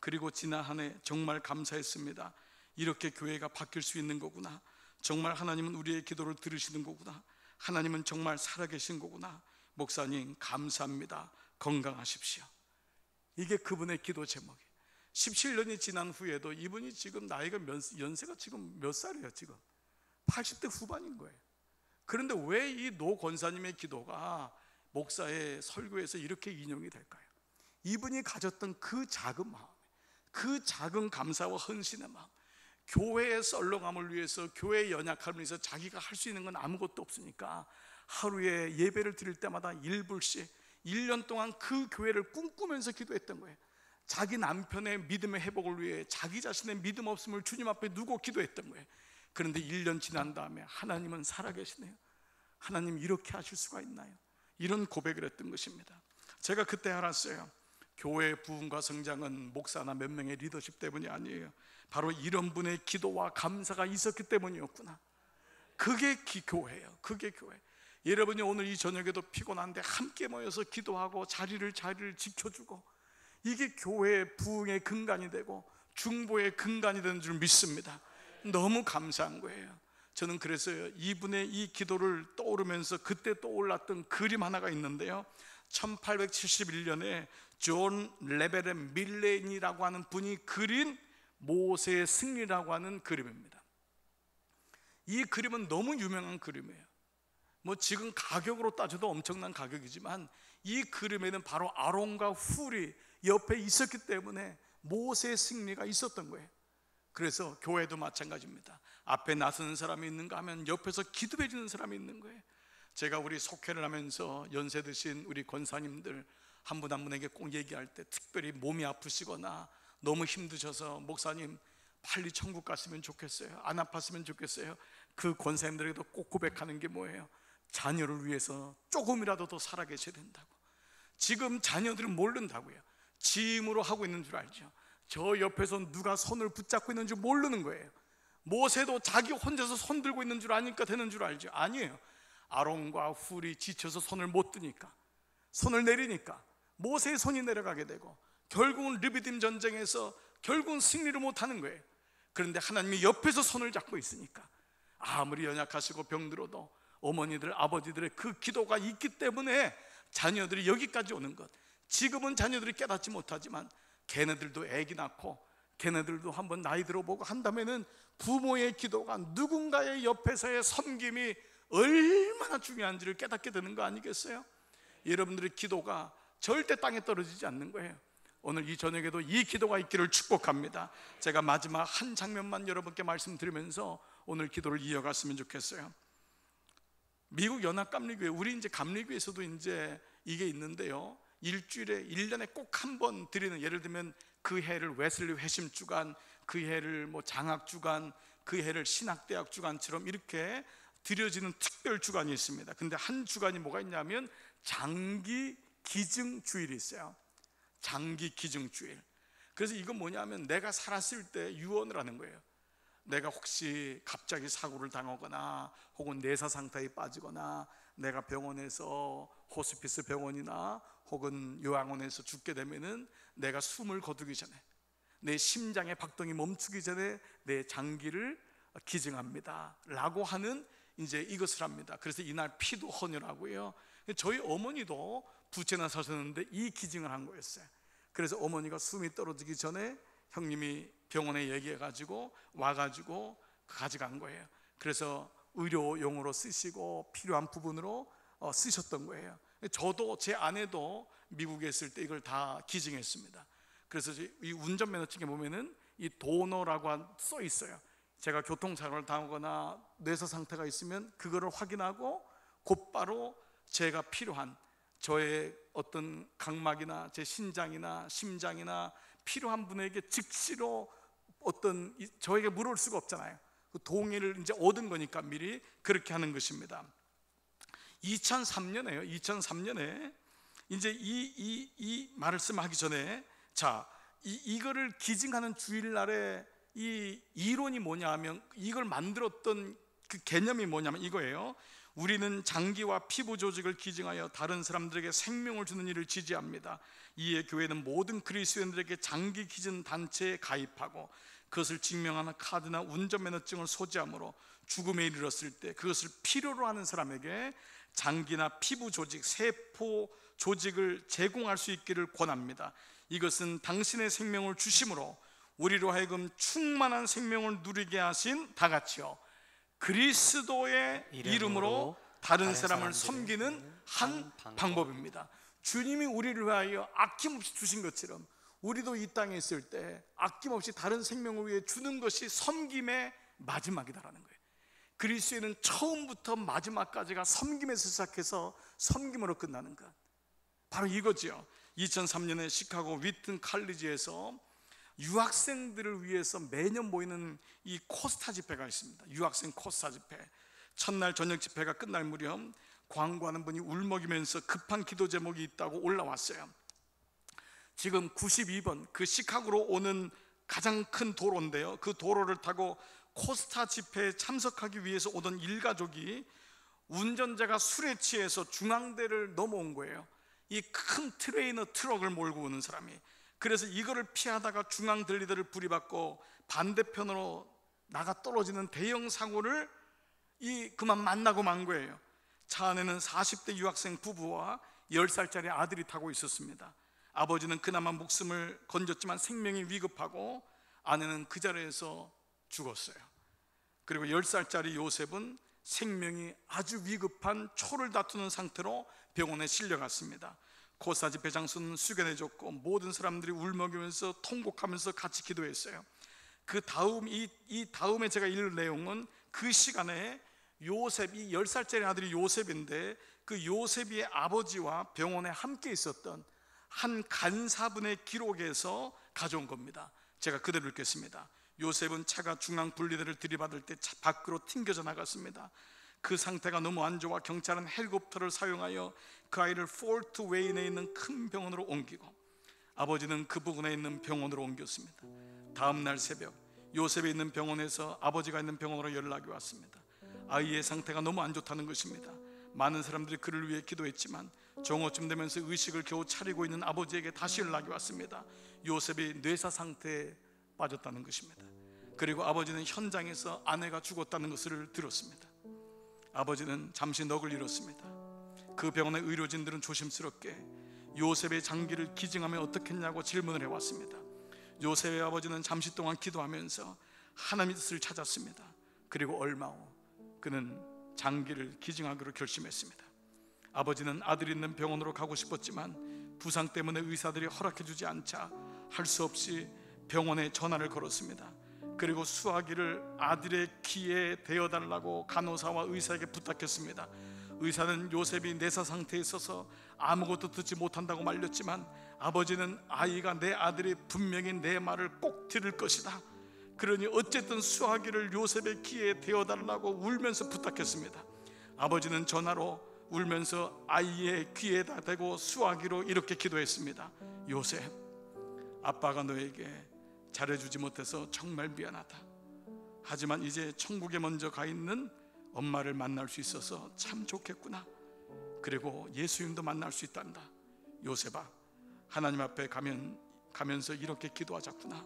그리고 지난 한 해 정말 감사했습니다. 이렇게 교회가 바뀔 수 있는 거구나. 정말 하나님은 우리의 기도를 들으시는 거구나. 하나님은 정말 살아계신 거구나. 목사님 감사합니다. 건강하십시오. 이게 그분의 기도 제목이에요. 17년이 지난 후에도 이분이 지금 나이가 몇, 연세가 지금 몇 살이에요, 지금? 80대 후반인 거예요. 그런데 왜 이 노 권사님의 기도가 목사의 설교에서 이렇게 인용이 될까요? 이분이 가졌던 그 작은 마음, 그 작은 감사와 헌신의 마음, 교회의 썰렁함을 위해서, 교회의 연약함을 위해서 자기가 할 수 있는 건 아무것도 없으니까 하루에 예배를 드릴 때마다 1불씩 1년 동안 그 교회를 꿈꾸면서 기도했던 거예요. 자기 남편의 믿음의 회복을 위해 자기 자신의 믿음 없음을 주님 앞에 두고 기도했던 거예요. 그런데 1년 지난 다음에 하나님은 살아계시네요. 하나님 이렇게 하실 수가 있나요? 이런 고백을 했던 것입니다. 제가 그때 알았어요. 교회 부흥과 성장은 목사나 몇 명의 리더십 때문이 아니에요. 바로 이런 분의 기도와 감사가 있었기 때문이었구나. 그게 기, 교회예요. 그게 교회. 여러분이 오늘 이 저녁에도 피곤한데 함께 모여서 기도하고 자리를 자리를 지켜주고 이게 교회의 부흥의 근간이 되고 중보의 근간이 되는 줄 믿습니다. 너무 감사한 거예요. 저는 그래서 이분의 이 기도를 떠오르면서 그때 떠올랐던 그림 하나가 있는데요. 1871년에 존 에버렛 밀레이라고 하는 분이 그린 모세의 승리라고 하는 그림입니다. 이 그림은 너무 유명한 그림이에요. 뭐 지금 가격으로 따져도 엄청난 가격이지만 이 그림에는 바로 아론과 훌이 옆에 있었기 때문에 모세의 승리가 있었던 거예요. 그래서 교회도 마찬가지입니다. 앞에 나서는 사람이 있는가 하면 옆에서 기도해 주는 사람이 있는 거예요. 제가 우리 속회를 하면서 연세 드신 우리 권사님들 한분한 분에게 꼭 얘기할 때 특별히 몸이 아프시거나 너무 힘드셔서 목사님 빨리 천국 갔으면 좋겠어요. 안 아팠으면 좋겠어요. 그 권사님들에게도 꼭 고백하는 게 뭐예요? 자녀를 위해서 조금이라도 더 살아계셔야 된다고. 지금 자녀들은 모른다고요. 짐으로 하고 있는 줄 알죠. 저 옆에서 누가 손을 붙잡고 있는 줄 모르는 거예요. 모세도 자기 혼자서 손 들고 있는 줄 아니까 되는 줄 알죠. 아니에요. 아론과 훌이 지쳐서 손을 못 드니까 손을 내리니까 모세의 손이 내려가게 되고 결국은 르비딤 전쟁에서 결국은 승리를 못 하는 거예요. 그런데 하나님이 옆에서 손을 잡고 있으니까 아무리 연약하시고 병들어도 어머니들 아버지들의 그 기도가 있기 때문에 자녀들이 여기까지 오는 것. 지금은 자녀들이 깨닫지 못하지만 걔네들도 애기 낳고 걔네들도 한번 나이 들어보고 한다면은 부모의 기도가 누군가의 옆에서의 섬김이 얼마나 중요한지를 깨닫게 되는 거 아니겠어요? 여러분들의 기도가 절대 땅에 떨어지지 않는 거예요. 오늘 이 저녁에도 이 기도가 있기를 축복합니다. 제가 마지막 한 장면만 여러분께 말씀드리면서 오늘 기도를 이어갔으면 좋겠어요. 미국 연합 감리교회, 우리 이제 감리교회에서도 이제 이게 있는데요. 일주일에 1년에 꼭 한 번 드리는 예를 들면 그 해를 웨슬리 회심 주간, 그 해를 뭐 장학 주간, 그 해를 신학대학 주간처럼 이렇게 드려지는 특별 주간이 있습니다. 근데 한 주간이 뭐가 있냐면 장기 기증 주일이 있어요. 장기 기증 주일. 그래서 이건 뭐냐면 내가 살았을 때 유언을 하는 거예요. 내가 혹시 갑자기 사고를 당하거나 혹은 뇌사 상태에 빠지거나 내가 병원에서 호스피스 병원이나 혹은 요양원에서 죽게 되면은 내가 숨을 거두기 전에 내 심장의 박동이 멈추기 전에 내 장기를 기증합니다. 라고 하는 이제 이것을 합니다. 그래서 이날 피도 헌혈하고요. 저희 어머니도 두 채나 사셨는데 이 기증을 한 거였어요. 그래서 어머니가 숨이 떨어지기 전에 형님이 병원에 얘기해 가지고 와 가지고 가져간 거예요. 그래서 의료용으로 쓰시고 필요한 부분으로 어, 쓰셨던 거예요. 저도 제 아내도 미국에 있을 때 이걸 다 기증했습니다. 그래서 이 운전면허증에 보면은 이 도너라고 써 있어요. 제가 교통사고를 당하거나 뇌서 상태가 있으면 그거를 확인하고 곧바로 제가 필요한 저의 어떤 각막이나 제 신장이나 심장이나 필요한 분에게 즉시로 어떤 저에게 물을 수가 없잖아요. 그 동의를 이제 얻은 거니까 미리 그렇게 하는 것입니다. 2003년에요. 2003년에 이제 이 이 이 말씀하기 전에 자 이, 이거를 기증하는 주일날에 이 이론이 뭐냐면 이걸 만들었던 그 개념이 뭐냐면 이거예요. 우리는 장기와 피부 조직을 기증하여 다른 사람들에게 생명을 주는 일을 지지합니다. 이에 교회는 모든 그리스도인들에게 장기 기증 단체에 가입하고 그것을 증명하는 카드나 운전면허증을 소지함으로 죽음에 이르렀을 때 그것을 필요로 하는 사람에게 장기나 피부 조직, 세포 조직을 제공할 수 있기를 권합니다. 이것은 당신의 생명을 주심으로 우리로 하여금 충만한 생명을 누리게 하신 다 같이요. 그리스도의 이름으로 이름으로 다른 다른 사람을 섬기는 한한 방법. 방법입니다. 주님이 우리를 위하여 아낌없이 주신 것처럼 우리도 이 땅에 있을 때 아낌없이 다른 생명을 위해 주는 것이 섬김의 마지막이다라는 거예요. 그리스도는 처음부터 마지막까지가 섬김에서 시작해서 섬김으로 끝나는 것. 바로 이거지요. 2003년에 시카고 위튼 칼리지에서 유학생들을 위해서 매년 모이는 이 코스타 집회가 있습니다. 유학생 코스타 집회. 첫날 저녁 집회가 끝날 무렵 광고하는 분이 울먹이면서 급한 기도 제목이 있다고 올라왔어요. 지금 92번 그 시카고로 오는 가장 큰 도로인데요. 그 도로를 타고 코스타 집회에 참석하기 위해서 오던 일가족이 운전자가 술에 취해서 중앙대를 넘어온 거예요. 이 큰 트레일러 트럭을 몰고 오는 사람이. 그래서 이거를 피하다가 중앙 분리대를 들이받고 반대편으로 나가 떨어지는 대형 사고를 이 그만 만나고 만 거예요. 차 안에는 40대 유학생 부부와 10살짜리 아들이 타고 있었습니다. 아버지는 그나마 목숨을 건졌지만 생명이 위급하고 아내는 그 자리에서 죽었어요. 그리고 10살짜리 요셉은 생명이 아주 위급한 초를 다투는 상태로 병원에 실려갔습니다. 코사 집회 장소는 숙연해졌고 모든 사람들이 울먹이면서 통곡하면서 같이 기도했어요. 그 다음 이, 이 다음에 제가 읽을 내용은 그 시간에 요셉이 10살짜리 아들이 요셉인데 그 요셉의 아버지와 병원에 함께 있었던 한 간사분의 기록에서 가져온 겁니다. 제가 그대로 읽겠습니다. 요셉은 차가 중앙 분리대를 들이받을 때차 밖으로 튕겨져 나갔습니다. 그 상태가 너무 안 좋아 경찰은 헬리콥터를 사용하여 그 아이를 포르트 웨인에 있는 큰 병원으로 옮기고 아버지는 그 부근에 있는 병원으로 옮겼습니다. 다음 날 새벽 요셉이 있는 병원에서 아버지가 있는 병원으로 연락이 왔습니다. 아이의 상태가 너무 안 좋다는 것입니다. 많은 사람들이 그를 위해 기도했지만 정오쯤 되면서 의식을 겨우 차리고 있는 아버지에게 다시 연락이 왔습니다. 요셉이 뇌사 상태에 빠졌다는 것입니다. 그리고 아버지는 현장에서 아내가 죽었다는 것을 들었습니다. 아버지는 잠시 넋을 잃었습니다. 그 병원의 의료진들은 조심스럽게 요셉의 장기를 기증하면 어떻겠냐고 질문을 해왔습니다. 요셉의 아버지는 잠시 동안 기도하면서 하나님의 뜻을 찾았습니다. 그리고 얼마 후 그는 장기를 기증하기로 결심했습니다. 아버지는 아들 있는 병원으로 가고 싶었지만 부상 때문에 의사들이 허락해 주지 않자 할 수 없이 병원에 전화를 걸었습니다. 그리고 수화기를 아들의 귀에 대어달라고 간호사와 의사에게 부탁했습니다. 의사는 요셉이 내사 상태에 있어서 아무것도 듣지 못한다고 말렸지만 아버지는 아이가 내 아들이 분명히 내 말을 꼭 들을 것이다. 그러니 어쨌든 수화기를 요셉의 귀에 대어달라고 울면서 부탁했습니다. 아버지는 전화로 울면서 아이의 귀에다 대고 수화기로 이렇게 기도했습니다. 요셉, 아빠가 너에게 잘해주지 못해서 정말 미안하다. 하지만 이제 천국에 먼저 가 있는 엄마를 만날 수 있어서 참 좋겠구나. 그리고 예수님도 만날 수 있단다. 요셉아, 하나님 앞에 가면 가면서 이렇게 기도하자꾸나.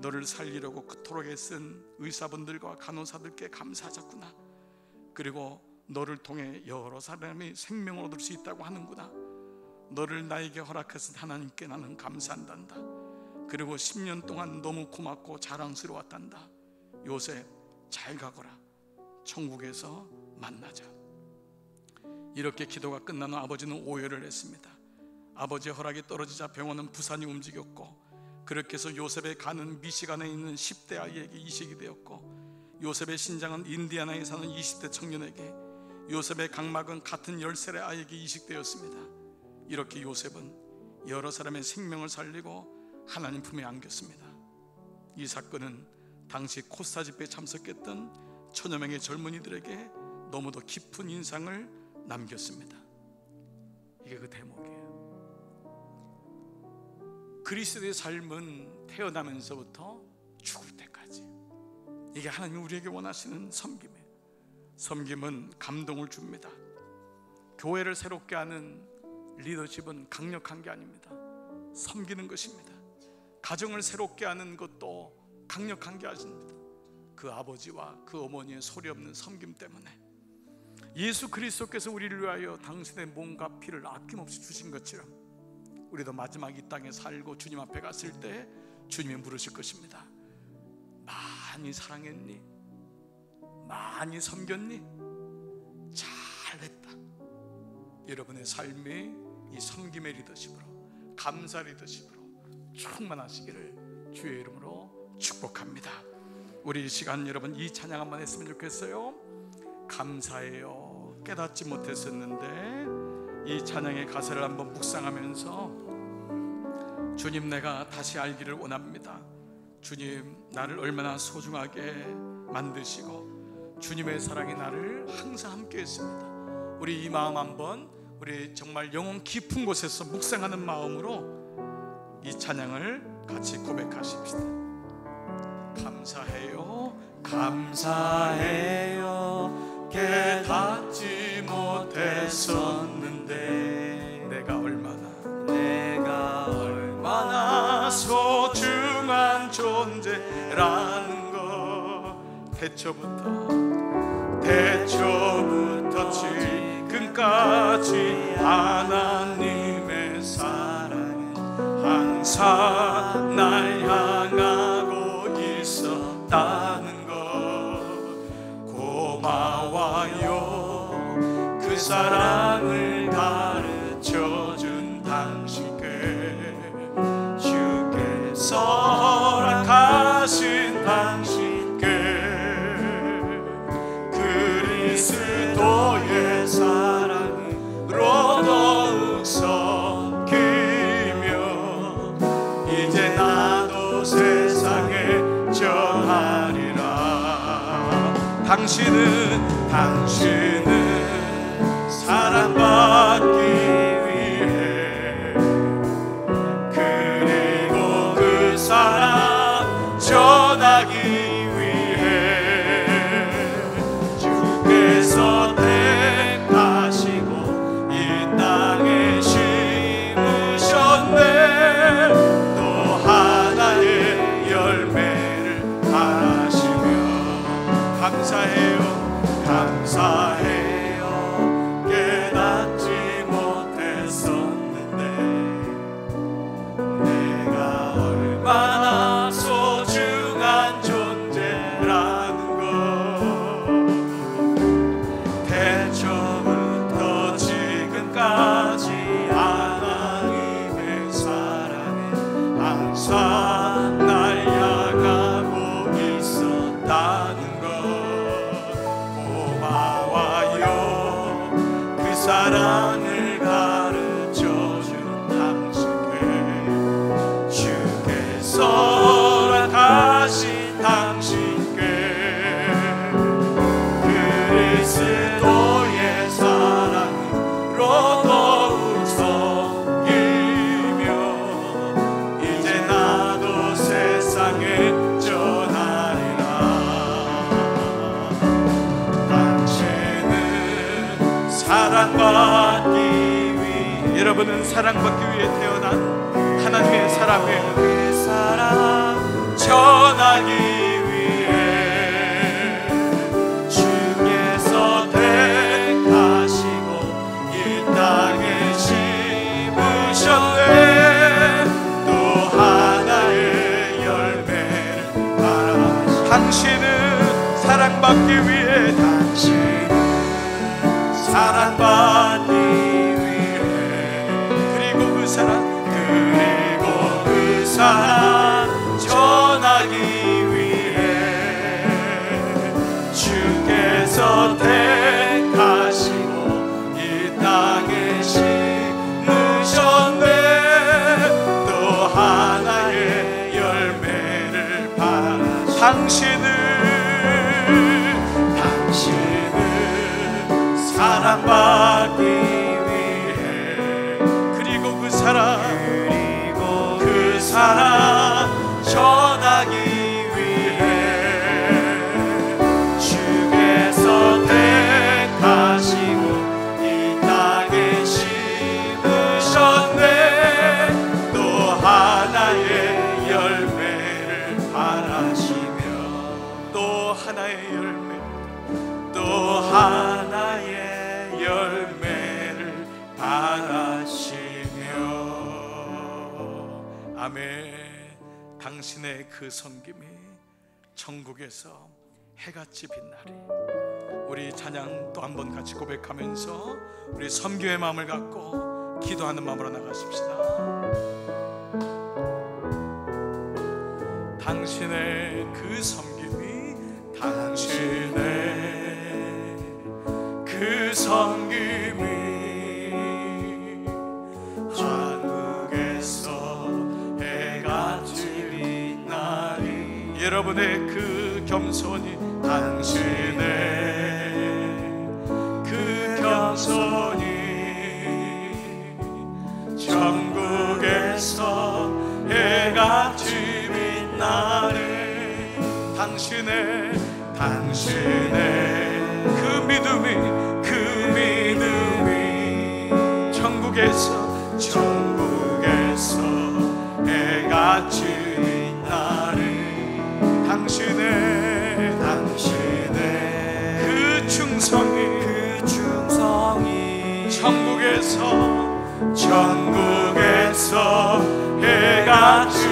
너를 살리려고 그토록 애쓴 의사분들과 간호사들께 감사하자꾸나. 그리고 너를 통해 여러 사람이 생명을 얻을 수 있다고 하는구나. 너를 나에게 허락하신 하나님께 나는 감사한단다. 그리고 10년 동안 너무 고맙고 자랑스러웠단다. 요셉 잘 가거라. 천국에서 만나자. 이렇게 기도가 후 아버지는 오해를 했습니다. 아버지의 허락이 떨어지자 병원은 부산이 움직였고 그렇게 해서 요셉의 가는 미시간에 있는 10대 아이에게 이식이 되었고 요셉의 신장은 인디아나에 사는 20대 청년에게 요셉의 각막은 같은 10살의 아이에게 이식되었습니다. 이렇게 요셉은 여러 사람의 생명을 살리고 하나님 품에 안겼습니다. 이 사건은 당시 코스타 집회에 참석했던 천여 명의 젊은이들에게 너무도 깊은 인상을 남겼습니다. 이게 그 대목이에요. 그리스도의 삶은 태어나면서부터 죽을 때까지 이게 하나님 우리에게 원하시는 섬김이에요. 섬김은 감동을 줍니다. 교회를 새롭게 하는 리더십은 강력한 게 아닙니다. 섬기는 것입니다. 가정을 새롭게 하는 것도 강력한 게 아닙니다. 그 아버지와 그 어머니의 소리 없는 섬김 때문에 예수 그리스도께서 우리를 위하여 당신의 몸과 피를 아낌없이 주신 것처럼 우리도 마지막 이 땅에 살고 주님 앞에 갔을 때 주님이 물으실 것입니다. 많이 사랑했니? 많이 섬겼니? 잘했다. 여러분의 삶이 이 섬김의 리더십으로 감사 리더십으로 충만하시기를 주의 이름으로 축복합니다. 우리 이 시간 여러분 이 찬양 한번 했으면 좋겠어요. 감사해요. 깨닫지 못했었는데 이 찬양의 가사를 한번 묵상하면서 주님 내가 다시 알기를 원합니다. 주님 나를 얼마나 소중하게 만드시고 주님의 사랑이 나를 항상 함께 했습니다. 우리 이 마음 한번 우리 정말 영혼 깊은 곳에서 묵상하는 마음으로 이 찬양을 같이 고백하십시다. 감사해요. 감사해요 깨닫지 못했었는데 내가 얼마나 내가 얼마나 소중한 존재라는 거 태초부터 태초부터 지금까지 사랑은 항상 날 향하고 있었다는 것. 고마워요. 그 사랑을 당신은 당신 그 섬김이 천국에서 해같이 빛나리 우리 찬양 또 한 번 같이 고백하면서 우리 섬교의 마음을 갖고 기도하는 마음으로 나가십시다. 당신의 그 섬김이 당신의 그 섬김이 여러분의 그 겸손이 당신의 그 겸손이 천국에서 해같이 빛나는 당신의 당신의 그 믿음이 그 믿음이 천국에서 천국에서 해같이 당신의 당신의 그 충성이 그 충성이 천국에서 천국에서 해가 지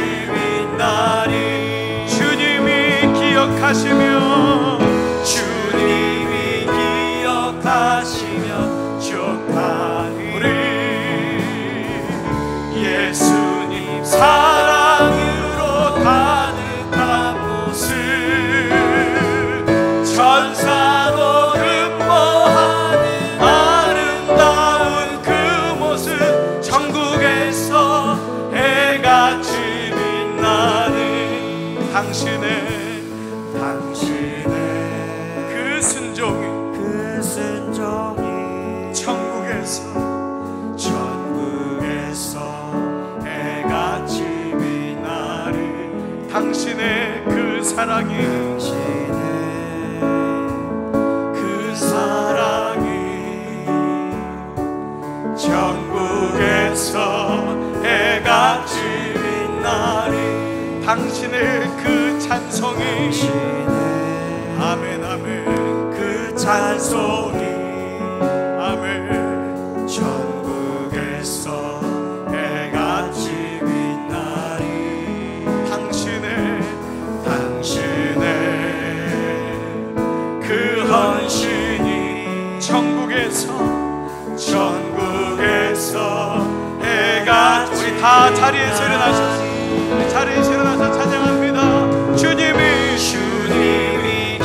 다 자리에서 일어나셔서 자리에서 일어나서 찬양합니다. 주님이 주님이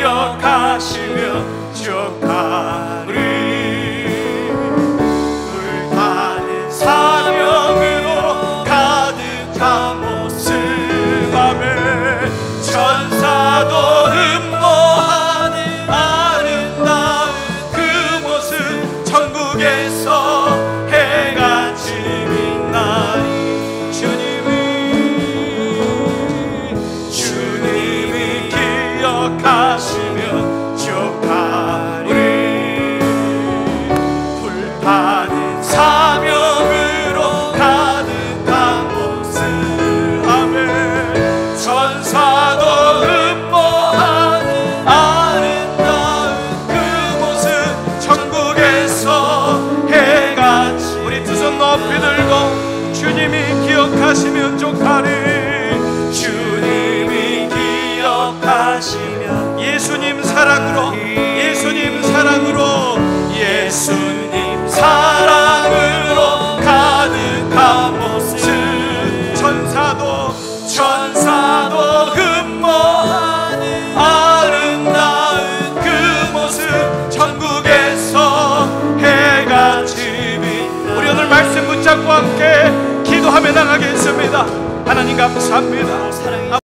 기억하시며 기억하 감사합니다.